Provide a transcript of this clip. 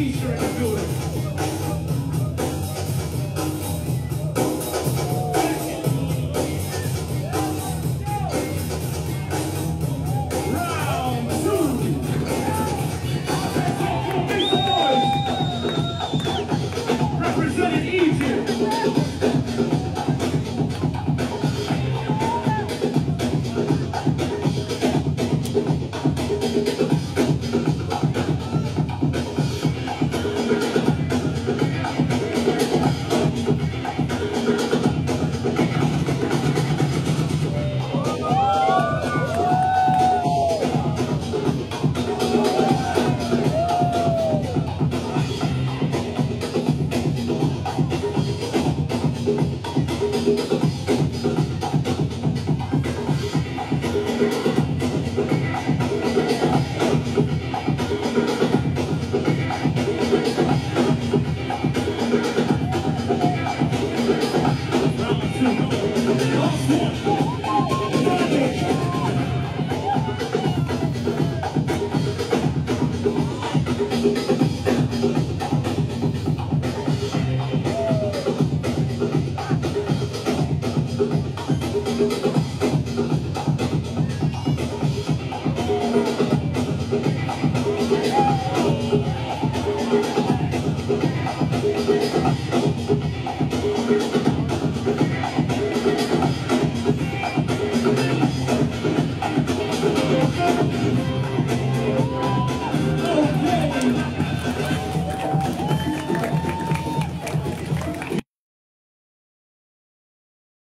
T-shirt in the building. Let's go.